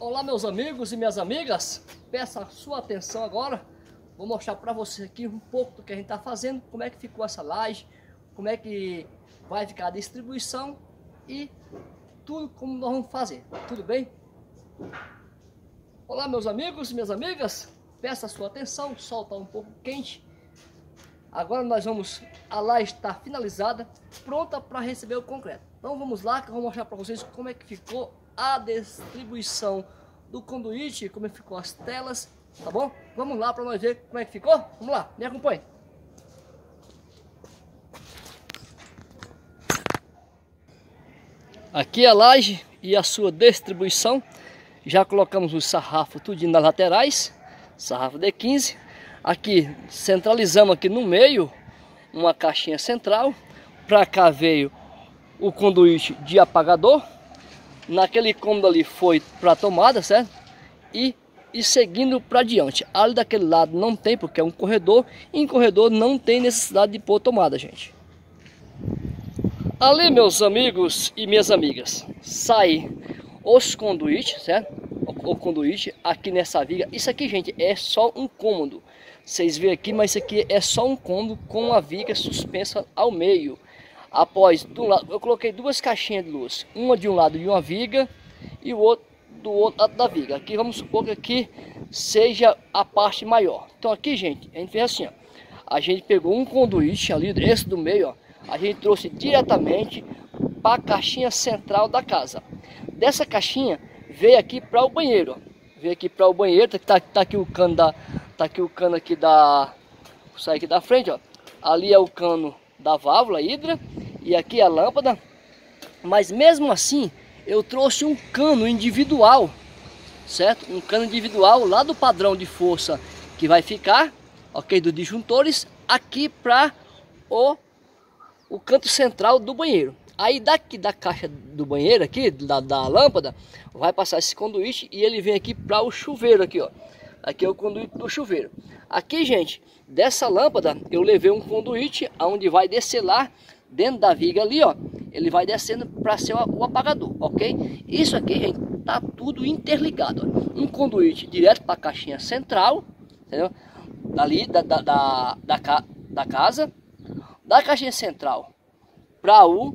Olá meus amigos e minhas amigas, peço a sua atenção agora, vou mostrar para vocês aqui um pouco do que a gente está fazendo, como é que ficou essa laje, como é que vai ficar a distribuição e tudo como nós vamos fazer, tudo bem? Olá meus amigos e minhas amigas, peço a sua atenção, o sol está um pouco quente, agora nós vamos, a laje está finalizada, pronta para receber o concreto, então vamos lá que eu vou mostrar para vocês como é que ficou a distribuição do conduíte, como é ficou as telas, tá bom? Vamos lá para nós ver como é que ficou? Vamos lá, me acompanhe. Aqui a laje e a sua distribuição. Já colocamos o sarrafo tudo nas laterais, sarrafo de 15. Aqui centralizamos aqui no meio uma caixinha central. Para cá veio o conduíte de apagador naquele cômodo ali foi para tomada, certo? E, e seguindo para diante. Ali daquele lado não tem, porque é um corredor. E em corredor não tem necessidade de pôr tomada, gente. Ali, meus amigos e minhas amigas, sai os conduítes, certo? O, o conduíte aqui nessa viga. Isso aqui, gente, é só um cômodo. Vocês veem aqui, mas isso aqui é só um cômodo com a viga suspensa ao meio. Após, do lado, eu coloquei duas caixinhas de luz, uma de um lado de uma viga e o outro do outro lado da viga. Aqui vamos supor que aqui seja a parte maior. Então aqui, gente, a gente fez assim, ó. A gente pegou um conduíte ali, esse do meio, ó. A gente trouxe diretamente para a caixinha central da casa. Dessa caixinha veio aqui para o banheiro, ó. Veio aqui para o banheiro, tá, tá, tá, aqui o cano da tá aqui o cano aqui da sai aqui da frente, ó. Ali é o cano da válvula hidra e aqui a lâmpada. Mas mesmo assim, eu trouxe um cano individual, certo? Um cano individual lá do padrão de força que vai ficar, ok? Dos disjuntores, aqui para o, o canto central do banheiro. Aí daqui da caixa do banheiro aqui, da, da lâmpada, vai passar esse conduíte e ele vem aqui para o chuveiro aqui, ó. Aqui é o conduíte do chuveiro. Aqui, gente, dessa lâmpada eu levei um conduíte aonde vai descer lá dentro da viga ali, ó. Ele vai descendo para ser o apagador, ok? Isso aqui, gente, tá tudo interligado. Ó. Um conduíte direto para a caixinha central, entendeu? Dali da, da, da, da, da casa, da caixinha central para o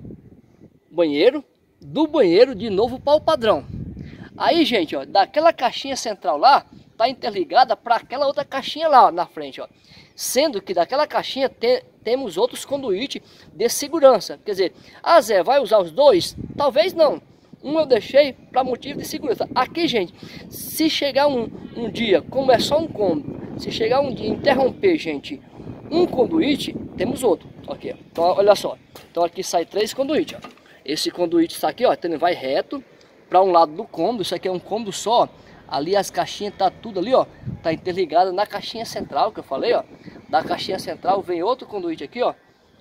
banheiro, do banheiro de novo para o padrão. Aí, gente, ó, daquela caixinha central lá, tá interligada para aquela outra caixinha lá na frente, ó. Sendo que daquela caixinha te, temos outros conduítes de segurança. Quer dizer, a Zé vai usar os dois? Talvez não. Um eu deixei para motivo de segurança. Aqui, gente, se chegar um, um dia, como é só um cômodo, se chegar um dia interromper, gente, um conduíte, temos outro. Ok, então olha só. Então aqui sai três conduítes, ó. Esse conduíte está aqui, ó, então ele vai reto para um lado do cômodo. Isso aqui é um cômodo só, Ali as caixinhas tá tudo ali, ó. Tá interligada na caixinha central que eu falei, ó. Da caixinha central vem outro conduíte aqui, ó.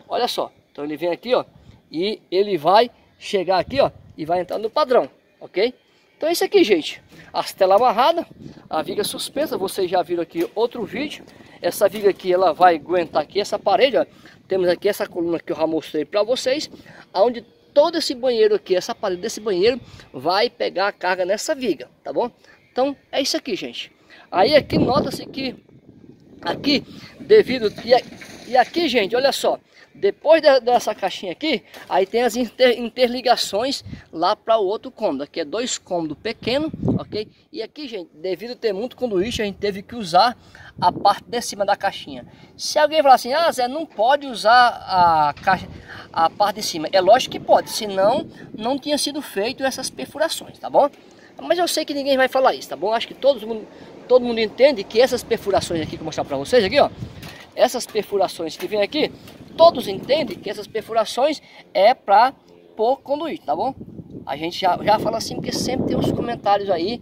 Olha só. Então ele vem aqui, ó. E ele vai chegar aqui, ó. E vai entrar no padrão, ok? Então é isso aqui, gente. As telas amarradas, a viga suspensa. Vocês já viram aqui outro vídeo. Essa viga aqui, ela vai aguentar aqui essa parede, ó. Temos aqui essa coluna que eu já mostrei para vocês. Onde todo esse banheiro aqui, essa parede desse banheiro, vai pegar a carga nessa viga, tá bom? Então é isso aqui, gente. Aí aqui nota-se que aqui devido e, aqui, gente, olha só. Depois de, dessa caixinha aqui, aí tem as inter, interligações lá para o outro cômodo. Aqui é dois cômodos pequenos, ok? E aqui, gente, devido a ter muito conduíte, a gente teve que usar a parte de cima da caixinha. Se alguém falar assim, ah, Zé, não pode usar a, caixa, a parte de cima. É lógico que pode, senão não tinha sido feito essas perfurações, tá bom? Mas eu sei que ninguém vai falar isso, tá bom? Acho que todo mundo, todo mundo entende que essas perfurações aqui que eu vou mostrar para vocês aqui, ó. Essas perfurações que vem aqui, todos entendem que essas perfurações é para pôr conduíte, tá bom? A gente já, já fala assim porque sempre tem uns comentários aí,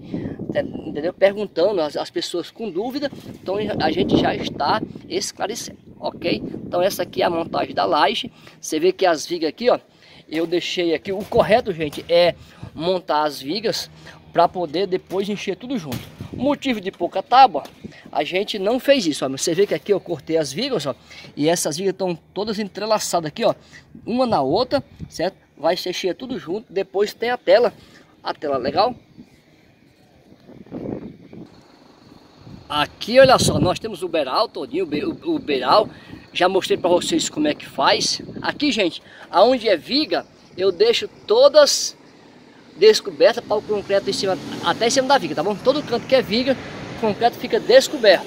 entendeu? Perguntando as, as pessoas com dúvida, então a gente já está esclarecendo, ok? Então essa aqui é a montagem da laje, você vê que as vigas aqui, ó, eu deixei aqui, o correto, gente, é montar as vigas para poder depois encher tudo junto. Motivo de pouca tábua, a gente não fez isso. Ó. Você vê que aqui eu cortei as vigas, ó, e essas vigas estão todas entrelaçadas aqui, ó, uma na outra, certo? Vai ser cheia tudo junto. Depois tem a tela, a tela legal. Aqui, olha só, nós temos o beiral todinho, o, beiral. Já mostrei para vocês como é que faz. Aqui, gente, aonde é viga, eu deixo todas descobertas para o concreto em cima, até em cima da viga, tá bom? Todo canto que é viga, o concreto fica descoberto.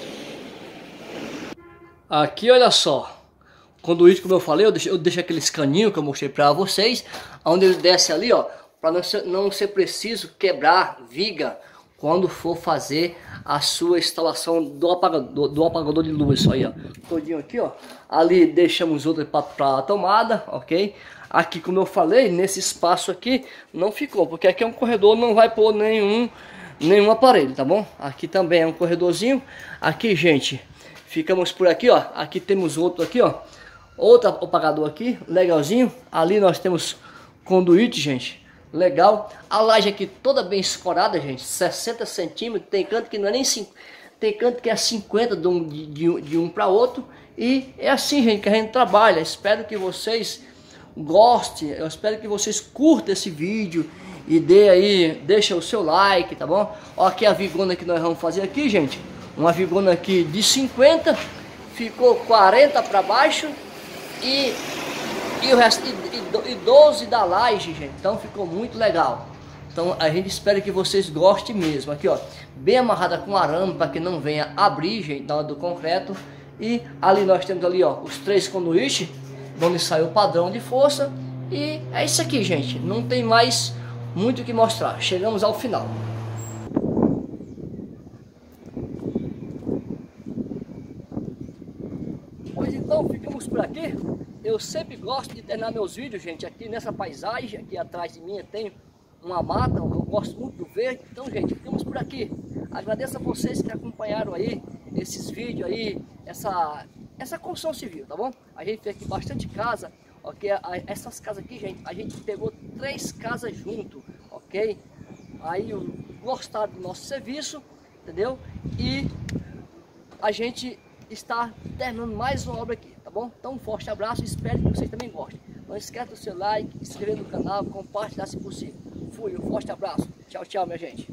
Aqui, olha só. Conduíte, como eu falei, eu deixo, eu deixo aqueles caninhos que eu mostrei para vocês, onde ele desce ali, ó, para não não ser preciso quebrar viga quando for fazer a sua instalação do apagador, do apagador de luz, aí, ó. Todinho aqui, ó. Ali deixamos outro para tomada, ok? Aqui, como eu falei, nesse espaço aqui não ficou, porque aqui é um corredor, não vai pôr nenhum, nenhum aparelho, tá bom? Aqui também é um corredorzinho. Aqui, gente, ficamos por aqui, ó. Aqui temos outro aqui, ó. Outro apagador aqui, legalzinho. Ali nós temos conduíte, gente legal. A laje aqui toda bem escorada, gente, 60 centímetros, tem canto que não é nem 5, tem canto que é 50 de um, de, de, um para outro. E é assim, gente, que a gente trabalha. Espero que vocês gostem, eu espero que vocês curtam esse vídeo e dê aí, deixa o seu like, tá bom? Ó, aqui a vigona que nós vamos fazer aqui, gente. Uma vigona aqui de 50, ficou 40 para baixo e e o resto, e, e 12 da laje, gente. Então ficou muito legal. Então a gente espera que vocês gostem mesmo. Aqui, ó, bem amarrada com arame para que não venha abrir, gente, na hora do concreto. E ali nós temos ali, ó, os três conduítes, onde sai o padrão de força. E é isso aqui, gente. Não tem mais muito o que mostrar. Chegamos ao final. Então, ficamos por aqui. Eu sempre gosto de terminar meus vídeos, gente, aqui nessa paisagem, aqui atrás de mim tem uma mata, eu gosto muito do verde. Então, gente, ficamos por aqui. Agradeço a vocês que acompanharam aí esses vídeos aí, essa, essa construção civil, tá bom? A gente fez aqui bastante casa, ok? Essas casas aqui, gente, a gente pegou três casas junto, ok? Aí gostaram do nosso serviço, entendeu? E a gente está terminando mais uma obra aqui bom? Então um forte abraço e espero que vocês também gostem. Não esqueça do seu like, inscrever no canal, compartilhar se possível. Fui, um forte abraço. Tchau, tchau, minha gente.